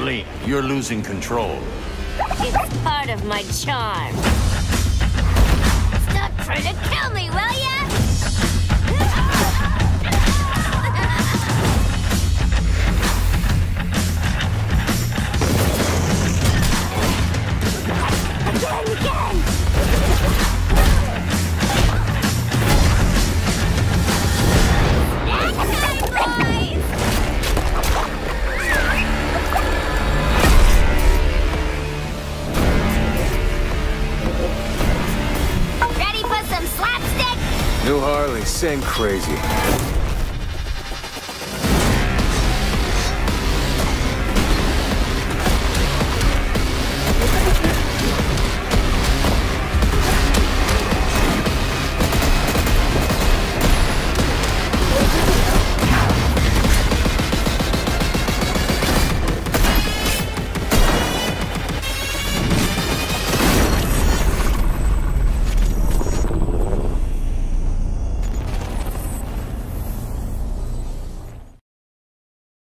Lee, you're losing control. It's part of my charm. Stop trying to kill me, will New Harley, same crazy.